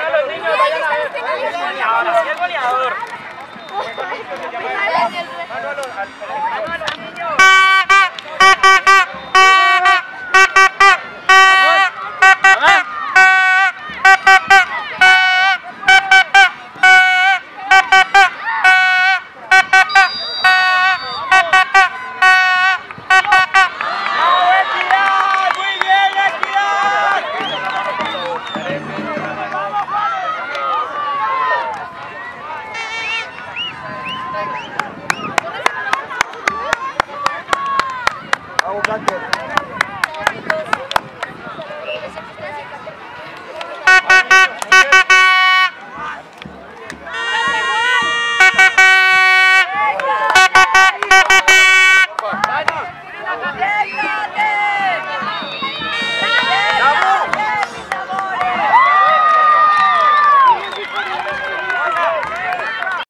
la Vamos, Gato.